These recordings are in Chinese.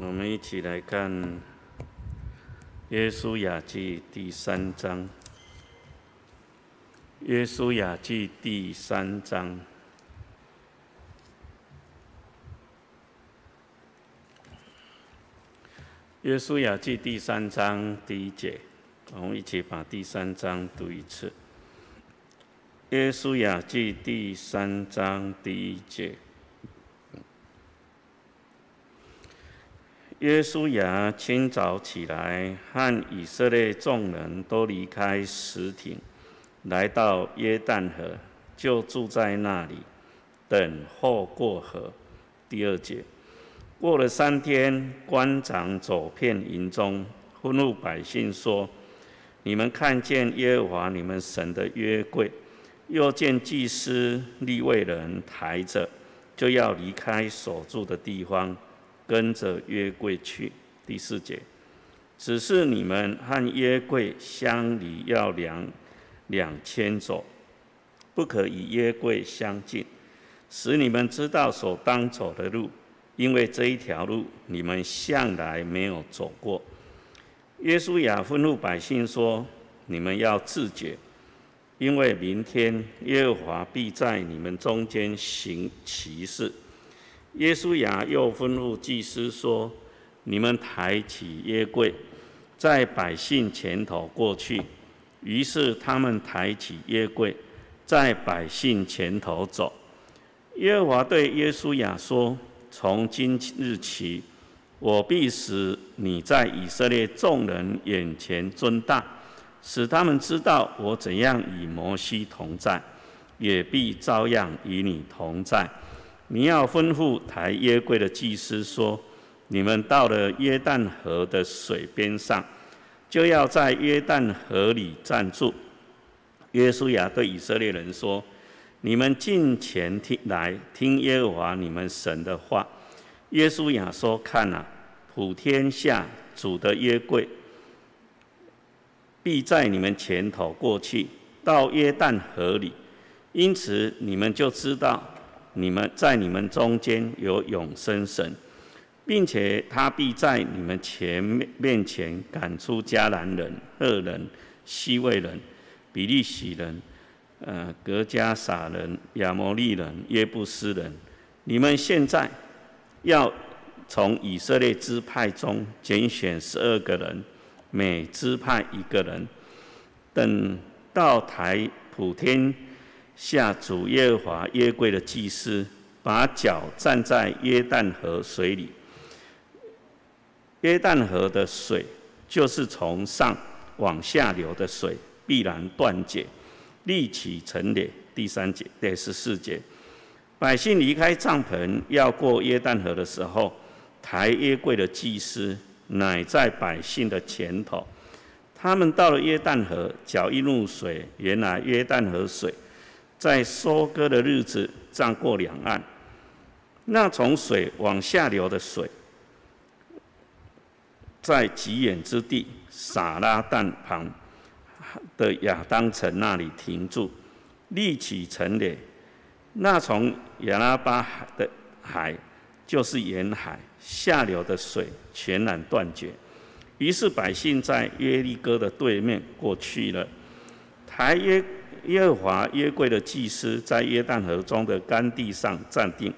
我们一起来看《耶稣雅记》第三章，《耶稣雅记》第三章，《耶稣雅记》第三章第一节，我们一起把第三章读一次，《耶稣雅记》第三章第一节。耶稣亚清早起来，和以色列众人都离开石亭，来到约旦河，就住在那里，等候过河。第二节，过了三天，官长走遍营中，吩咐百姓说：“你们看见耶和华你们神的约柜，又见祭司立位人抬着，就要离开所住的地方。”跟着约柜去，第四节，只是你们和约柜相离要两两千走，不可与约柜相近，使你们知道所当走的路，因为这一条路你们向来没有走过。耶稣亚吩咐百姓说：“你们要自觉，因为明天耶和华必在你们中间行奇事。”耶稣亚又吩咐祭司说：“你们抬起耶柜，在百姓前头过去。”于是他们抬起耶柜，在百姓前头走。耶和华对耶稣亚说：“从今日起，我必使你在以色列众人眼前尊大，使他们知道我怎样与摩西同在，也必照样与你同在。”你要吩咐抬约柜的祭司说：“你们到了约旦河的水边上，就要在约旦河里站住。”约书亚对以色列人说：“你们近前听来听耶和华你们神的话。”约书亚说：“看啊，普天下主的约柜必在你们前头过去，到约旦河里，因此你们就知道。”你们在你们中间有永生神，并且他必在你们前面面前赶出迦南人、赫人、西魏人、比利洗人、呃格加撒人、亚摩利人、耶布斯人。你们现在要从以色列支派中拣选十二个人，每支派一个人，等到台普天。下主耶和华约柜的祭司，把脚站在约旦河水里。约旦河的水就是从上往下流的水，必然断绝，立起成列。第三节第十四节，百姓离开帐篷要过约旦河的时候，抬约柜的祭司乃在百姓的前头。他们到了约旦河，脚一入水，原来约旦河水。在收割的日子，涨过两岸，那从水往下流的水，在极远之地撒拉旦旁的亚当城那里停住，立起城垒。那从亚拉巴海的海，就是沿海下流的水全然断绝。于是百姓在约利哥的对面过去了，台约。耶和华约柜的祭司在约旦河中的干地上站定，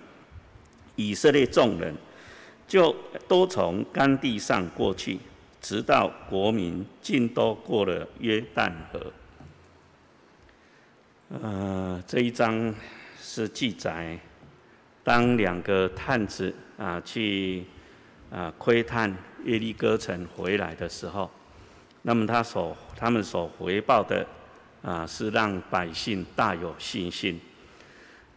以色列众人就都从干地上过去，直到国民尽都过了约旦河。呃，这一章是记载，当两个探子啊去啊窥探耶利哥城回来的时候，那么他所他们所回报的。啊，是让百姓大有信心，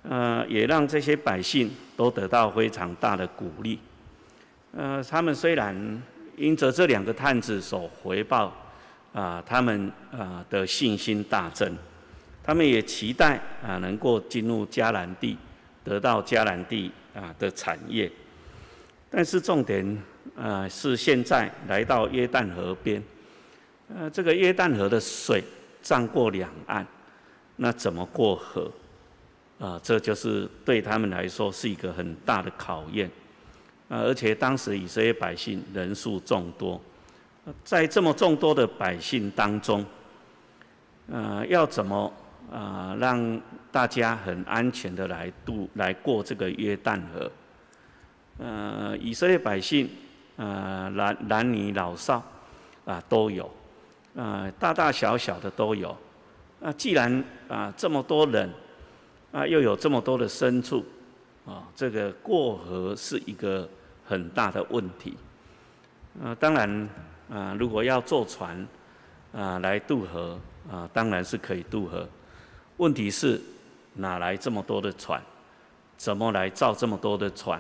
呃，也让这些百姓都得到非常大的鼓励。呃，他们虽然因着这两个探子所回报，啊，他们啊的信心大增，他们也期待啊能够进入迦南地，得到迦南地啊的产业。但是重点啊是现在来到约旦河边，呃，这个约旦河的水。涨过两岸，那怎么过河？啊，这就是对他们来说是一个很大的考验。啊，而且当时以色列百姓人数众多，在这么众多的百姓当中，呃，要怎么啊让大家很安全的来渡来过这个约旦河？呃，以色列百姓，呃，男男女老少啊都有，啊，大大小小的都有。啊，既然啊这么多人，啊又有这么多的牲畜，啊，这个过河是一个。很大的问题，啊，当然，啊，如果要坐船，啊，来渡河，啊，当然是可以渡河。问题是，哪来这么多的船？怎么来造这么多的船？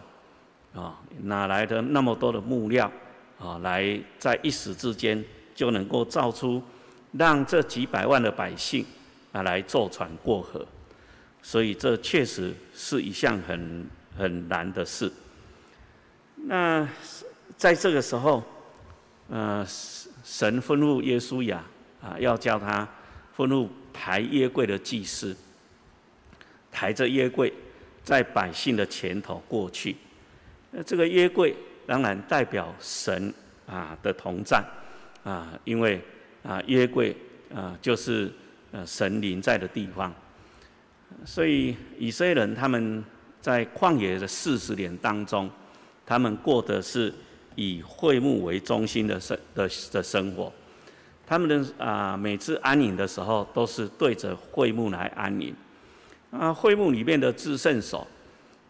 啊，哪来的那么多的木料？啊，来在一时之间就能够造出，让这几百万的百姓啊来坐船过河？所以这确实是一项很很难的事。那在这个时候，呃，神吩咐耶稣亚啊，要叫他吩咐抬约柜的祭司，抬着约柜在百姓的前头过去。那这个约柜当然代表神啊的同在啊，因为啊约柜啊就是呃神灵在的地方，所以以色列人他们在旷野的四十年当中。他们过的是以会幕为中心的生的的生活，他们的啊每次安宁的时候都是对着会幕来安宁，啊会幕里面的至圣所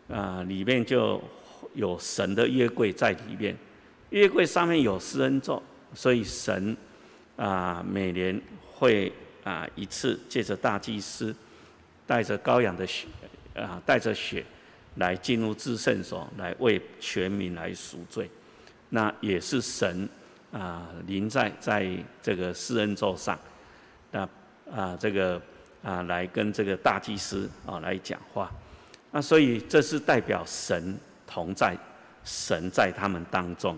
啊里面就有神的约柜在里面，约柜上面有施恩座，所以神啊每年会啊一次借着大祭司带着羔羊的血啊带着血。来进入至圣所，来为全民来赎罪，那也是神啊临在在这个施恩座上，那啊这个啊来跟这个大祭司啊来讲话，那所以这是代表神同在，神在他们当中。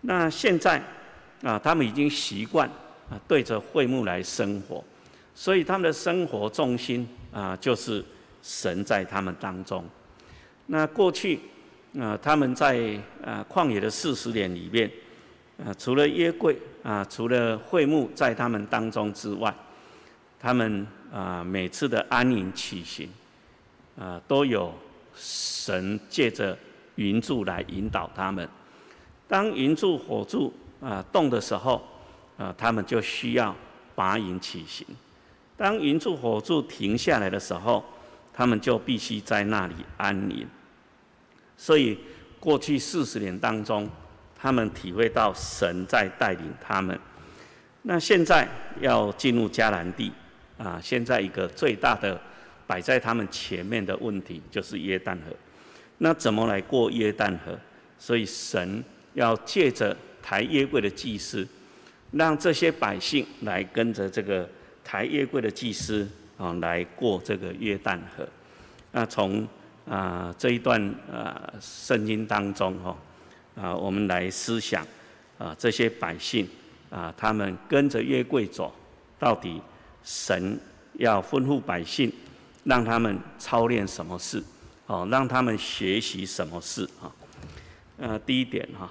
那现在啊他们已经习惯啊对着会幕来生活，所以他们的生活重心啊就是神在他们当中。那过去，啊，他们在啊旷野的四十年里面，啊，除了约柜啊，除了会幕在他们当中之外，他们啊每次的安宁起行，啊，都有神借着云柱来引导他们。当云柱火柱啊动的时候，啊，他们就需要拔营起行；当云柱火柱停下来的时候，他们就必须在那里安宁。所以，过去四十年当中，他们体会到神在带领他们。那现在要进入迦南地，啊，现在一个最大的摆在他们前面的问题就是约旦河。那怎么来过约旦河？所以神要借着抬约柜的祭司，让这些百姓来跟着这个抬约柜的祭司啊，来过这个约旦河。那从啊，这一段啊，圣经当中哈，啊，我们来思想啊，这些百姓啊，他们跟着约柜走，到底神要吩咐百姓，让他们操练什么事？哦，让他们学习什么事？啊，呃，第一点哈，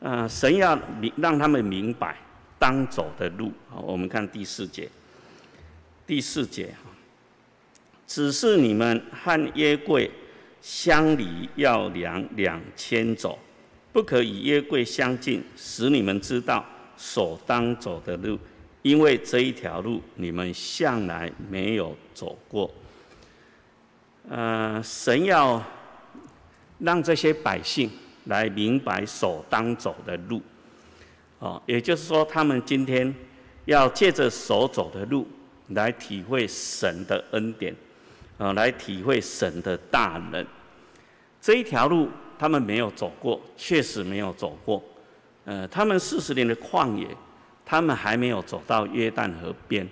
呃，神要明让他们明白当走的路。好，我们看第四节，第四节哈，只是你们和约柜。相离要两两千走，不可以约柜相近，使你们知道所当走的路，因为这一条路你们向来没有走过。呃，神要让这些百姓来明白所当走的路，哦，也就是说，他们今天要借着所走的路来体会神的恩典。啊，来体会神的大能。这一条路他们没有走过，确实没有走过。呃，他们四十年的旷野，他们还没有走到约旦河边。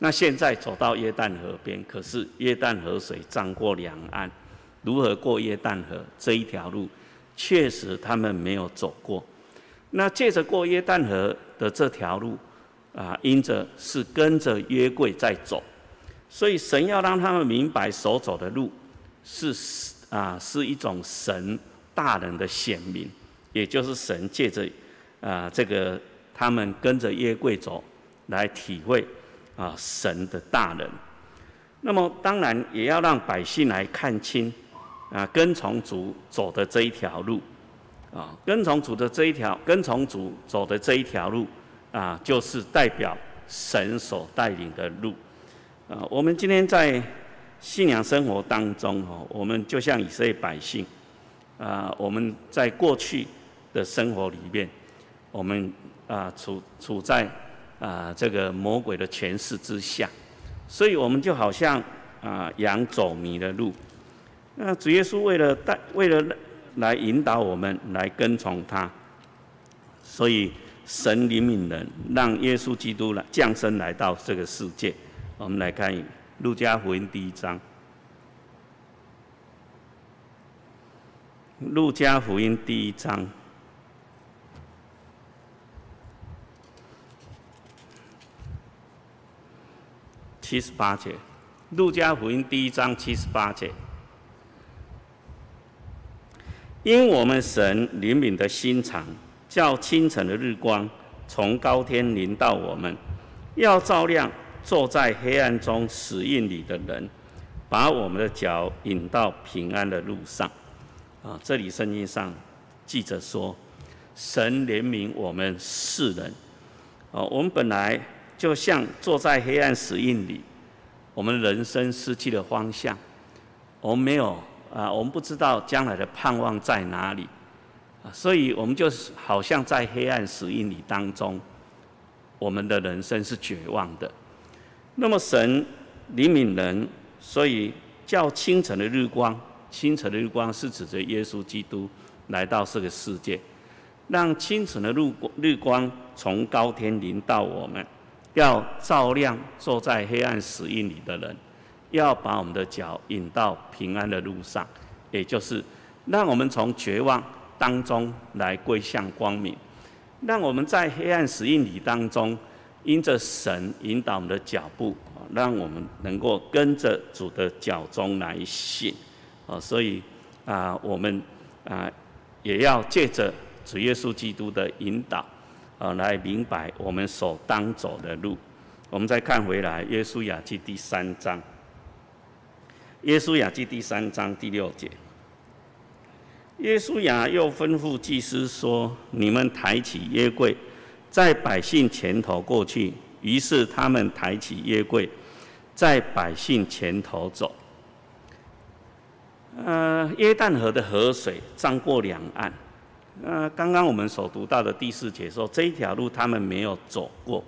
那现在走到约旦河边，可是约旦河水涨过两岸，如何过约旦河？这一条路确实他们没有走过。那借着过约旦河的这条路，啊，因着是跟着约柜在走。所以神要让他们明白，所走的路是啊，是一种神大人的显明，也就是神借着啊这个他们跟着约柜走，来体会啊神的大人。那么当然也要让百姓来看清啊跟从主走的这一条路啊跟从主的这一条跟从主走的这一条路啊就是代表神所带领的路啊我们今天在信仰生活当中哦我们就像以色列百姓啊我们在过去的生活里面我们啊处处在啊这个魔鬼的权势之下。所以我们就好像啊羊走迷了路，那主耶稣为了带为了来引导我们来跟从他，所以神怜悯人，让耶稣基督来降生来到这个世界。我们来看路加福音第一章，路加福音第一章。七十八节，《路加福音》第一章七十八节。因我们神怜悯的心肠，叫清晨的日光从高天临到我们，要照亮坐在黑暗中死印里的人，把我们的脚引到平安的路上。啊，这里圣经上记着说，神怜悯我们世人。啊，我们本来。就像坐在黑暗死印里，我们人生失去了方向，我们没有啊，我们不知道将来的盼望在哪里，啊，所以我们就是好像在黑暗死印里当中，我们的人生是绝望的。那么神怜悯人，所以叫清晨的日光，清晨的日光是指着耶稣基督来到这个世界，让清晨的日光日光从高天临到我们。要照亮坐在黑暗死荫里的人，要把我们的脚引到平安的路上，也就是让我们从绝望当中来归向光明，让我们在黑暗死荫里当中，因着神引导我们的脚步，让我们能够跟着主的脚中来行，啊，所以啊，我们啊也要借着主耶稣基督的引导。啊，来明白我们所当走的路。我们再看回来，《耶稣雅记》第三章，《耶稣雅记》第三章第六节，耶稣雅又吩咐祭司说：“你们抬起约柜，在百姓前头过去。”于是他们抬起约柜，在百姓前头走。呃，约旦河的河水涨过两岸。呃，刚刚我们所读到的第四节说，这一条路他们没有走过。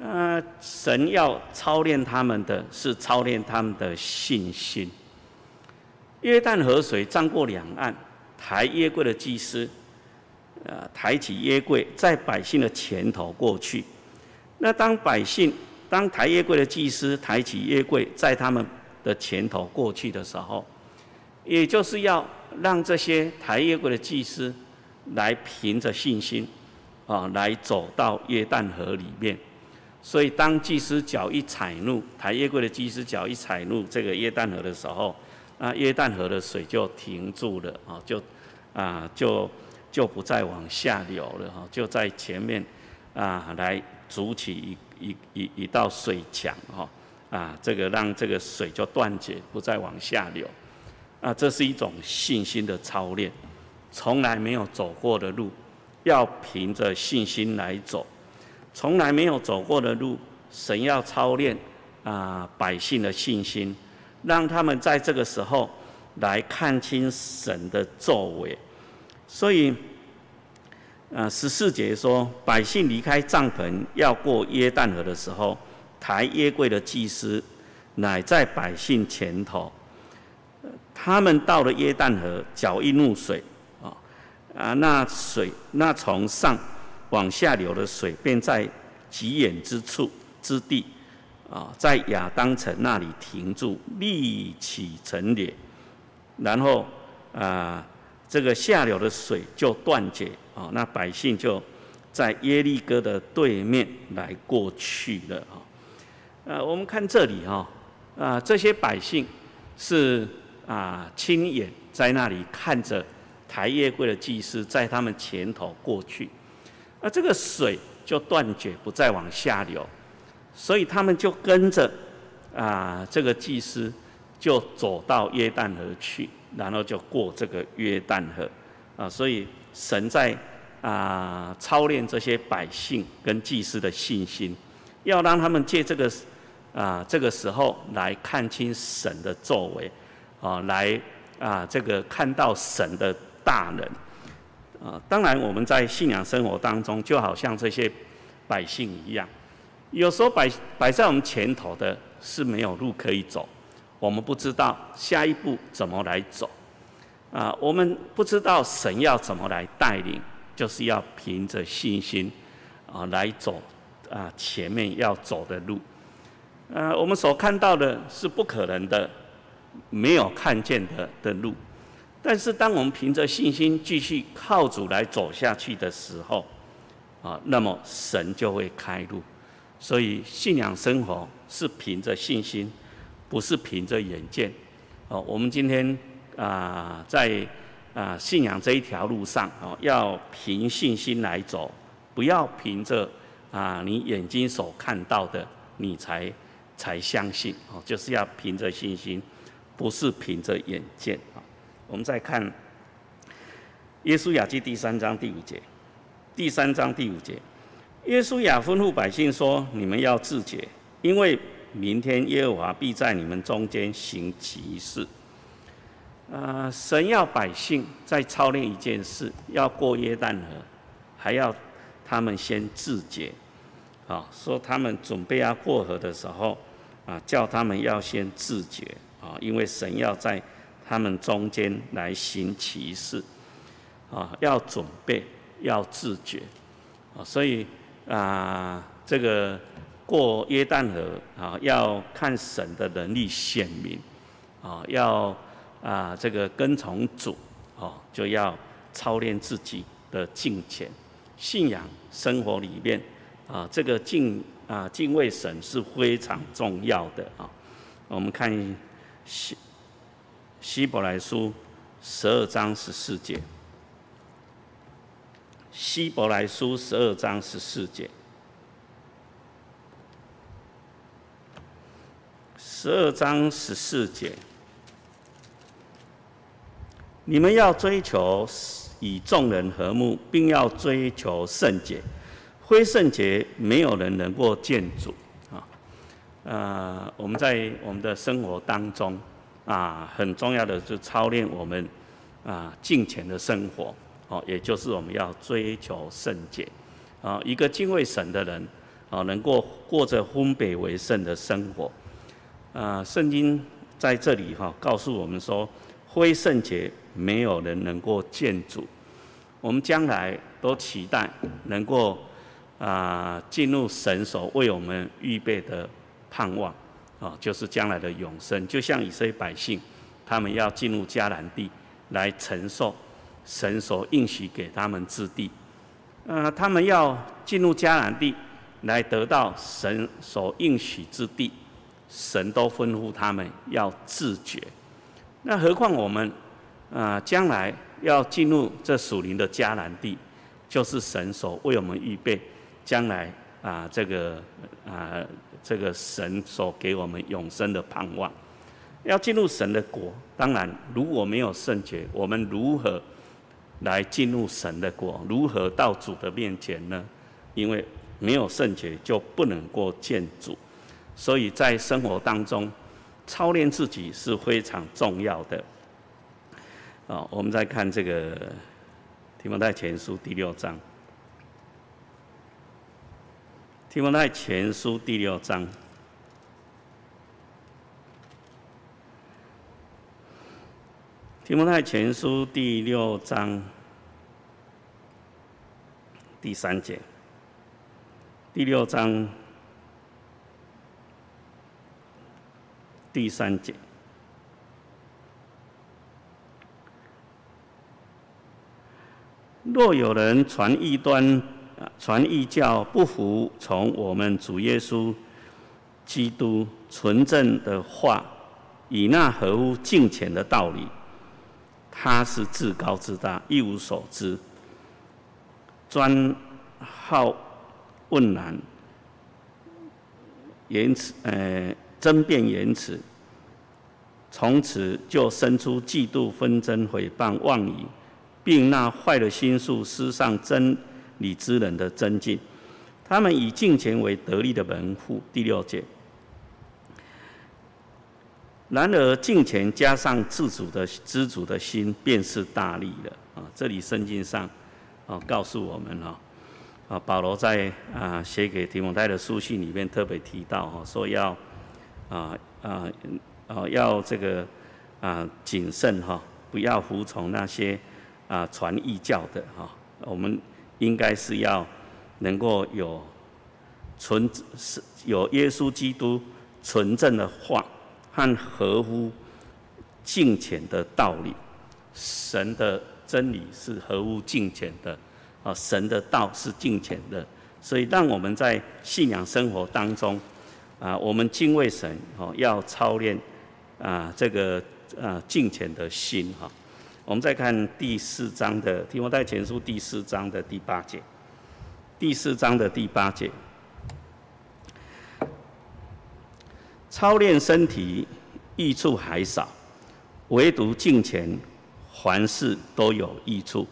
呃，神要操练他们的是操练他们的信心。约旦河水涨过两岸，抬约柜的祭司，呃，抬起约柜在百姓的前头过去。那当百姓当抬约柜的祭司抬起约柜在他们的前头过去的时候，也就是要。让这些抬约柜的祭司来凭着信心啊，来走到约旦河里面。所以当祭司脚一踩入抬约柜的祭司脚一踩入这个约旦河的时候，那约旦河的水就停住了啊，就啊就就不再往下流了哈，就在前面啊来筑起一一一一道水墙哈啊，这个让这个水就断绝，不再往下流。啊，这是一种信心的操练，从来没有走过的路，要凭着信心来走；从来没有走过的路，神要操练啊百姓的信心，让他们在这个时候来看清神的作为。所以，啊十四节说，百姓离开帐篷要过约旦河的时候，抬约柜的祭司乃在百姓前头。他们到了耶旦河，脚一入水，啊啊，那水那从上往下流的水，便在极远之处之地，啊，在亚当城那里停住，立起成列，然后啊，这个下流的水就断绝，啊，那百姓就在耶利哥的对面来过去了，啊，呃，我们看这里哈，啊，这些百姓是。啊，亲眼在那里看着抬月柜的祭司在他们前头过去，那这个水就断绝，不再往下流，所以他们就跟着啊这个祭司就走到约旦河去，然后就过这个约旦河啊，所以神在啊操练这些百姓跟祭司的信心，要让他们借这个啊这个时候来看清神的作为啊，来啊这个看到神的。大能，啊，当然我们在信仰生活当中，就好像这些百姓一样，有时候摆摆在我们前头的是没有路可以走，我们不知道下一步怎么来走，啊，我们不知道神要怎么来带领，就是要凭着信心啊来走啊前面要走的路，呃，我们所看到的是不可能的，没有看见的的路。但是，当我们凭着信心继续靠主来走下去的时候，啊，那么神就会开路。所以，信仰生活是凭着信心，不是凭着眼见。哦，我们今天啊，在啊信仰这一条路上，哦，要凭信心来走，不要凭着啊你眼睛所看到的，你才才相信。哦，就是要凭着信心，不是凭着眼见。我们再看《耶稣雅记》第三章第五节，第三章第五节，耶稣雅吩咐百姓说：“你们要自洁，因为明天耶和华必在你们中间行奇事。”啊，神要百姓在操练一件事，要过约旦河，还要他们先自洁。啊，说他们准备要过河的时候，啊，叫他们要先自洁。啊，因为神要在。他们中间来行其事，啊，要准备，要自觉，啊，所以啊，这个过约旦河啊，要看神的能力显明，啊，要啊这个跟从主，哦，就要操练自己的敬虔信仰生活里面，啊，这个敬啊敬畏神是非常重要的啊。我们看。希伯来书十二章十四节，希伯来书十二章十四节，十二章十四节，你们要追求与众人和睦，并要追求圣洁，非圣洁没有人能够见主啊。呃，我们在我们的生活当中。啊，很重要的是操练我们啊敬虔的生活，哦，也就是我们要追求圣洁，啊，一个敬畏神的人，啊，能够过着分别为圣的生活，啊，圣经在这里哈告诉我们说，非圣洁没有人能够见主，我们将来都期待能够啊进入神所为我们预备的盼望。啊，就是将来的永生，就像以色列百姓，他们要进入迦南地，来承受神所应许给他们之地。呃，他们要进入迦南地，来得到神所应许之地，神都吩咐他们要自觉。那何况我们啊，将来要进入这属灵的迦南地，就是神所为我们预备，将来啊，这个啊。这个神所给我们永生的盼望，要进入神的国。当然，如果没有圣洁，我们如何来进入神的国？如何到主的面前呢？因为没有圣洁，就不能过见主。所以在生活当中，操练自己是非常重要的。啊，我们再看这个提摩太前书第六章。提摩太前书第六章，提摩太前书第六章第三节，第六章第三节，若有人传异端。传异教不服从我们主耶稣基督纯正的话，以那合乎敬虔的道理，他是至高之大，一无所知，专好问难，言辞呃争辩言辞，从此就生出嫉妒、纷争、诽谤、妄语，并那坏的心术、失上真理之人的增进。他们以敬钱为得利的门户。第六节。然而敬钱加上自主的知足的心，便是大利了啊！这里圣经上啊告诉我们哈啊，保罗在啊写给提摩太的书信里面特别提到哈，说要啊啊啊要这个啊谨慎哈，不要服从那些啊传异教的哈，我们应该是要能够有纯是有耶稣基督纯正的话。和合乎敬虔的道理，神的真理是合乎敬虔的，啊，神的道是敬虔的，所以让我们在信仰生活当中，啊，我们敬畏神，哦，要操练啊这个啊敬虔的心，哈。我们再看第四章的提摩太前书第四章的第八节，第四章的第八节。操练身体益处还少，唯独敬虔，凡事都有益处，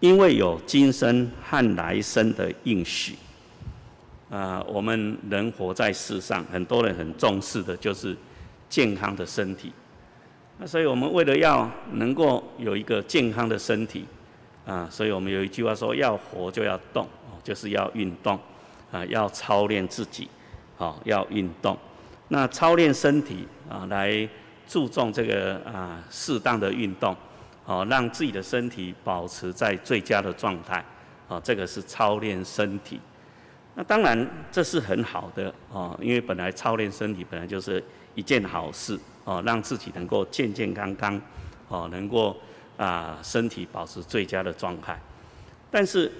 因为有今生和来生的应许。啊，我们人活在世上，很多人很重视的就是健康的身体。那所以我们为了要能够有一个健康的身体，啊，所以我们有一句话说：要活就要动，就是要运动，啊，要操练自己，好，要运动。那操练身体啊，来注重这个啊适当的运动，哦，让自己的身体保持在最佳的状态，哦，这个是操练身体。那当然这是很好的哦，因为本来操练身体本来就是一件好事哦，让自己能够健健康康，哦，能够啊身体保持最佳的状态。但是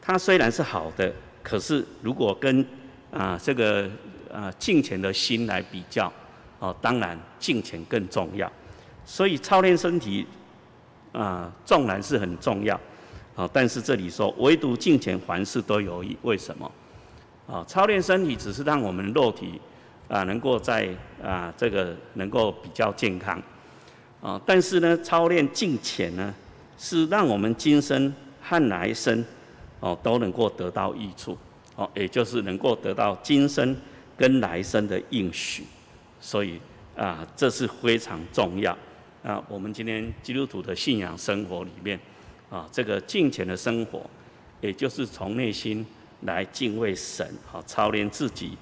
它虽然是好的，可是如果跟啊这个啊，敬虔的心来比较，哦，当然敬虔更重要。所以操练身体，啊，纵然是很重要，啊，但是这里说唯独敬虔凡事都有益。为什么？啊，操练身体只是让我们肉体啊能够在啊这个能够比较健康，啊，但是呢，操练敬虔呢，是让我们今生和来生哦都能够得到益处，哦，也就是能够得到今生。跟来生的应许，所以啊，这是非常重要啊。我们今天基督徒的信仰生活里面啊，这个敬虔的生活，也就是从内心来敬畏神，好操练自己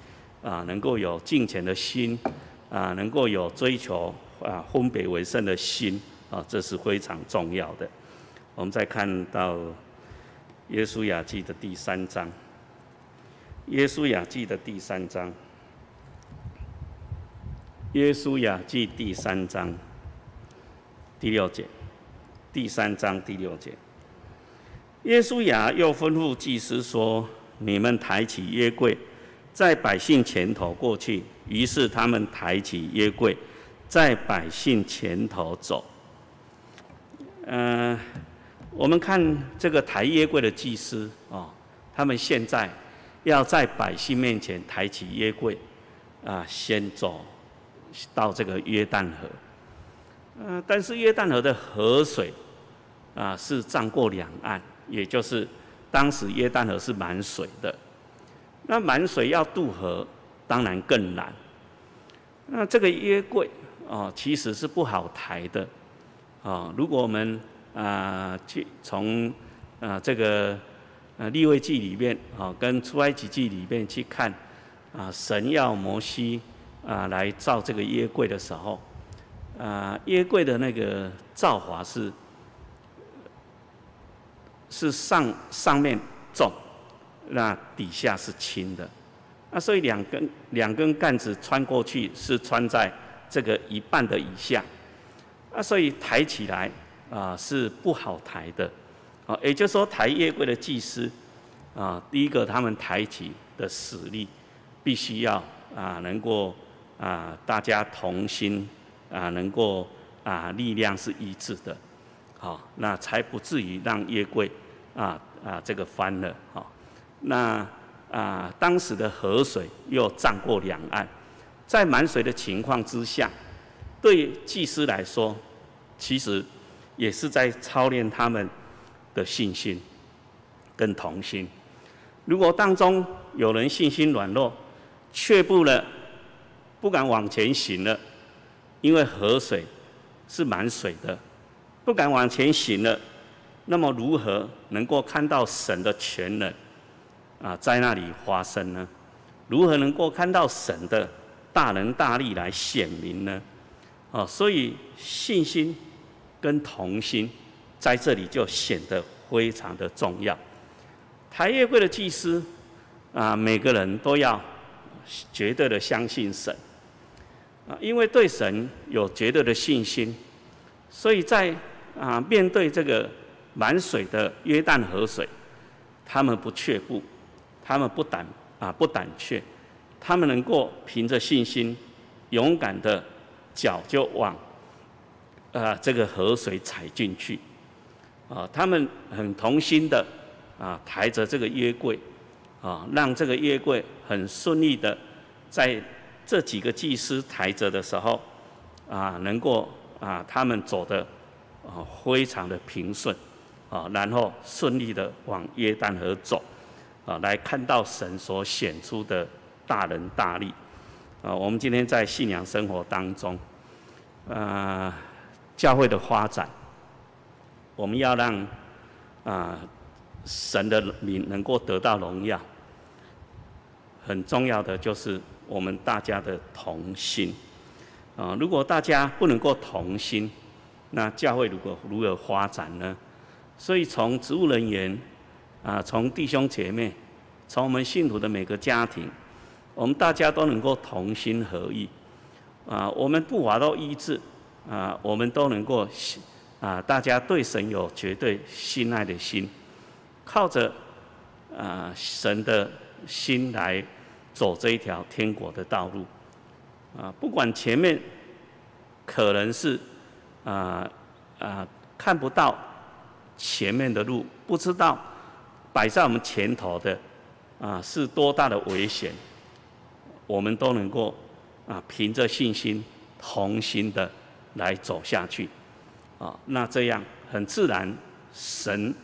啊，能够有敬虔的心啊，能够有追求啊分别为圣的心啊，这是非常重要的。我们再看到耶稣雅记的第三章，耶稣雅记的第三章。耶稣雅记第三章第六节，第三章第六节，耶稣雅又吩咐祭司说：“你们抬起约柜，在百姓前头过去。”于是他们抬起约柜，在百姓前头走。嗯，我们看这个抬约柜的祭司哦，他们现在要在百姓面前抬起约柜，啊，先走。到这个约旦河，嗯，但是约旦河的河水啊是涨过两岸，也就是当时约旦河是满水的。那满水要渡河，当然更难。那这个约柜哦，其实是不好抬的啊。如果我们啊去从啊这个呃立位记里面啊跟出埃及记里面去看啊，神要摩西。啊，来造这个约柜的时候，啊，约柜的那个造法是是上上面重，那底下是轻的，那所以两根两根杆子穿过去是穿在这个一半的以下，啊，所以抬起来啊是不好抬的，啊，也就是说抬约柜的祭司啊，第一个他们抬起的实力必须要啊能够。啊，大家同心啊，能够啊，力量是一致的。好，那才不至于让约柜啊啊这个翻了，好，那啊当时的河水又涨过两岸，在满水的情况之下，对祭司来说，其实也是在操练他们的信心跟同心。如果当中有人信心软弱，却步了，不敢往前行了，因为河水是满水的。不敢往前行了，那么如何能够看到神的全能啊在那里发生呢？如何能够看到神的大能大力来显明呢？啊，所以信心跟同心在这里就显得非常的重要。台业会的祭司啊，每个人都要绝对的相信神啊，因为对神有绝对的信心，所以在啊，面对这个满水的约旦河水，他们不却步，他们不胆啊不胆怯，他们能够凭着信心，勇敢的脚就往啊这个河水踩进去，啊，他们很同心的啊抬着这个约柜，啊，让这个约柜很顺利的在这几个祭司抬着的时候，啊，能够啊他们走的。啊，非常的平顺，啊，然后顺利的往约旦河走，啊，来看到神所显出的大能大力，啊，我们今天在信仰生活当中，啊，教会的发展，我们要让啊神的名能够得到荣耀，很重要的就是我们大家的同心，啊，如果大家不能够同心，那教会如果如何发展呢？所以从植物人员啊，从弟兄姐妹，从我们信徒的每个家庭，我们大家都能够同心合意啊，我们不法都一致啊，我们都能够啊，大家对神有绝对信赖的心，靠着啊神的心来走这一条天国的道路啊，不管前面可能是。啊啊，看不到前面的路，不知道摆在我们前头的啊是多大的危险，我们都能够啊凭着信心同心的来走下去啊，那这样很自然，神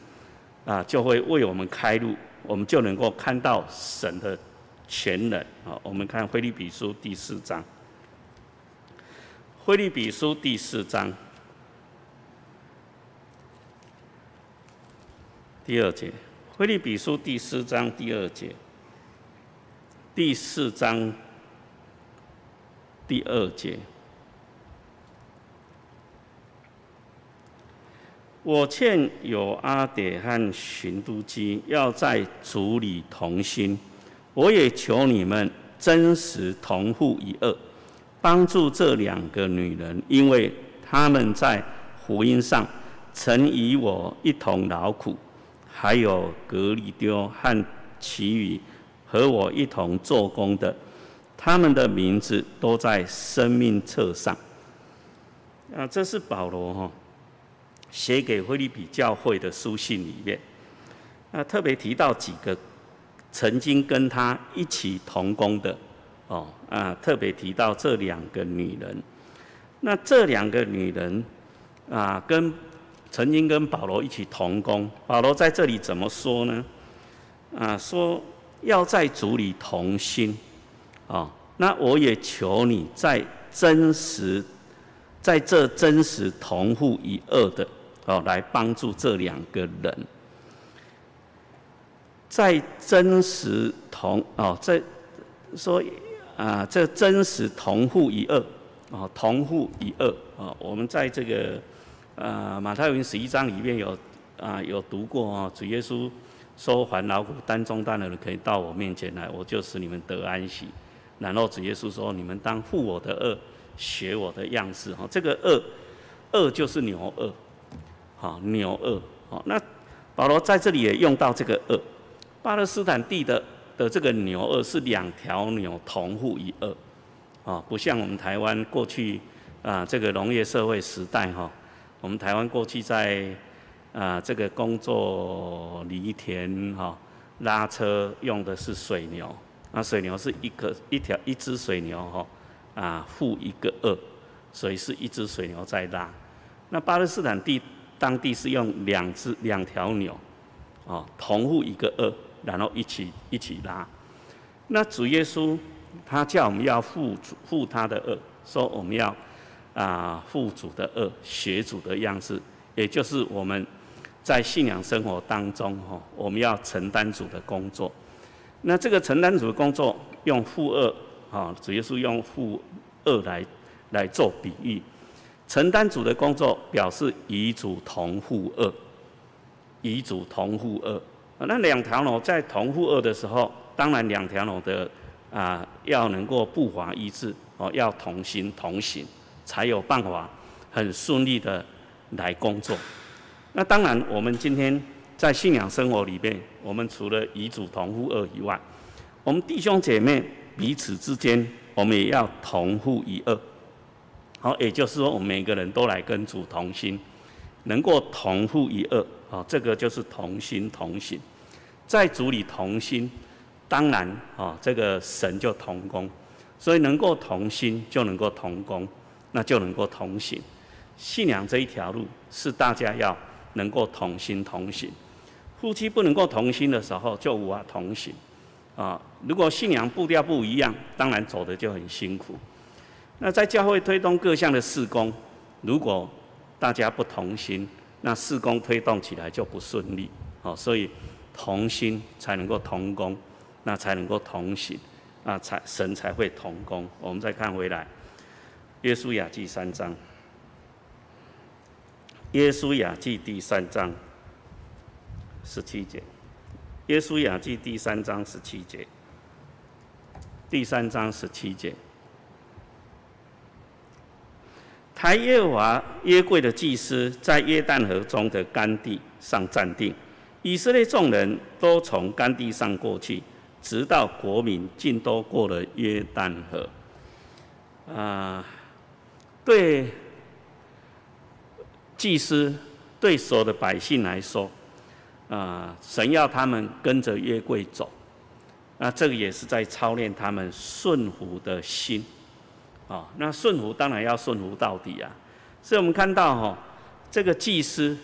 啊就会为我们开路，我们就能够看到神的全能啊。我们看《腓立比书》第四章，《腓立比书》第四章。第二节，《腓立比书》第四章第二节，第四章第二节，我欠有阿爹和寻都基要在主里同心，我也求你们真实同父一恶，帮助这两个女人，因为他们在福音上曾与我一同劳苦。还有格里丢和其余和我一同做工的，他们的名字都在生命册上。啊，这是保罗哈写给菲利比教会的书信里面，啊，特别提到几个曾经跟他一起同工的，哦，啊，特别提到这两个女人。那这两个女人啊，跟曾经跟保罗一起同工，保罗在这里怎么说呢？啊，说要在主里同心，啊，那我也求你在真实，在这真实同父一恶的，哦，来帮助这两个人，在真实同哦，在说啊，这真实同父一恶，哦，同父一恶，啊，我们在这个。呃，马太福音十一章里面有啊，有读过哦。主耶稣说：“还劳苦担重担的人，可以到我面前来，我就使你们得安息。”然后主耶稣说：“你们当负我的恶，学我的样式。”哈，这个恶，恶就是牛恶，好牛恶。好，那保罗在这里也用到这个恶。巴勒斯坦地的的这个牛恶是两条牛同负一恶，啊，不像我们台湾过去啊这个农业社会时代哈。我们台湾过去在啊这个工作犁田哈拉车用的是水牛，那水牛是一个一条一只水牛哈啊负一个二，所以是一只水牛在拉。那巴勒斯坦地当地是用两只两条牛，哦同负一个二，然后一起一起拉。那主耶稣他叫我们要负负他的恶，说我们要。啊，父主的恶，学主的样式，也就是我们在信仰生活当中，哈，我们要承担主的工作。那这个承担主的工作，用负恶，啊，主要是用负恶来来做比喻。承担主的工作，表示与主同负恶，与主同负恶。那两条龙在同负恶的时候，当然两条龙的啊，要能够步伐一致，哦，要同心同行。才有办法很顺利的来工作。那当然，我们今天在信仰生活里面，我们除了与主同负二以外，我们弟兄姐妹彼此之间，我们也要同负一二。好，也就是说，我们每个人都来跟主同心，能够同负一二。好，这个就是同心同行，在主里同心，当然啊，这个神就同工，所以能够同心就能够同工。那就能够同行，信仰这一条路是大家要能够同心同行。夫妻不能够同心的时候，就无法同行。啊，如果信仰步调不一样，当然走的就很辛苦。那在教会推动各项的事工，如果大家不同心，那事工推动起来就不顺利。哦，所以同心才能够同工，那才能够同行，那才神才会同工。我们再看回来。耶稣雅记三章，耶稣雅记第三章十七节，耶稣雅记第三章十七节，第三章十七节，抬耶华约柜的祭司在约旦河中的干地上站定，以色列众人都从干地上过去，直到国民尽都过了约旦河，啊。对祭司、对所有的百姓来说，啊，神要他们跟着约柜走，那这个也是在操练他们顺服的心，啊，那顺服当然要顺服到底啊。所以我们看到哈，这个祭司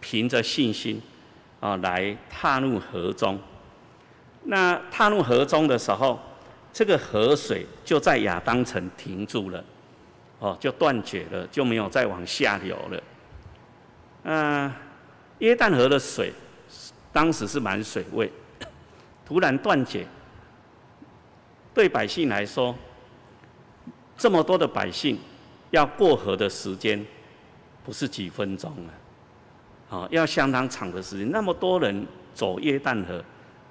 凭着信心啊来踏入河中，那踏入河中的时候，这个河水就在亚当城停住了。哦，就断绝了，就没有再往下流了。嗯，约旦河的水当时是满水位，突然断绝，对百姓来说，这么多的百姓要过河的时间不是几分钟啊，哦，要相当长的时间。那么多人走约旦河，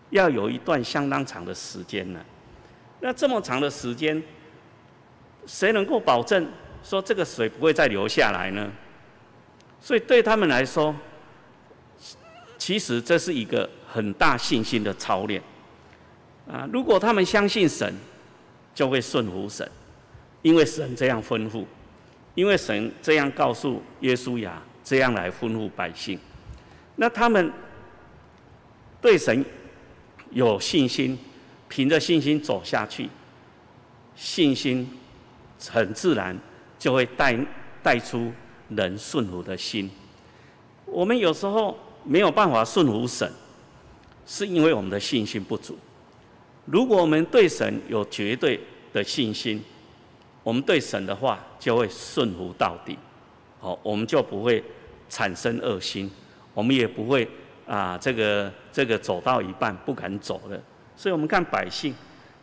要有一段相当长的时间呢。那这么长的时间，谁能够保证？说这个水不会再流下来呢，所以对他们来说，其实这是一个很大信心的操练啊。如果他们相信神，就会顺服神，因为神这样吩咐，因为神这样告诉耶稣亚，这样来吩咐百姓。那他们对神有信心，凭着信心走下去，信心很自然。就会带带出人顺服的心。我们有时候没有办法顺服神，是因为我们的信心不足。如果我们对神有绝对的信心，我们对神的话就会顺服到底。好，我们就不会产生恶心，我们也不会啊，这个这个走到一半不敢走了。所以我们看百姓，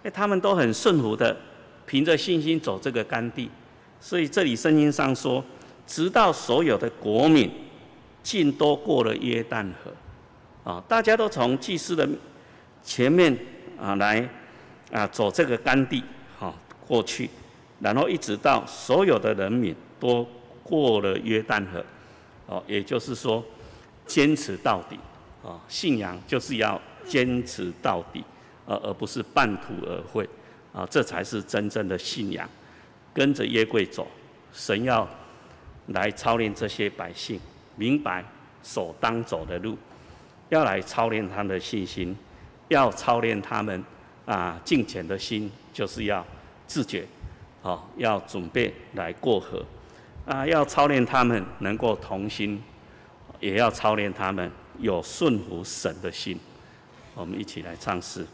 哎，他们都很顺服的，凭着信心走这个干地。所以这里圣经上说，直到所有的国民尽都过了约旦河，啊，大家都从祭司的前面啊来啊走这个干地，哈过去，然后一直到所有的人民都过了约旦河，哦，也就是说坚持到底，啊，信仰就是要坚持到底，而而不是半途而废，啊，这才是真正的信仰。跟着耶柜走，神要来操练这些百姓，明白所当走的路，要来操练他们的信心，要操练他们啊敬虔的心，就是要自觉，哦，要准备来过河，啊，要操练他们能够同心，也要操练他们有顺服神的心。我们一起来唱诗。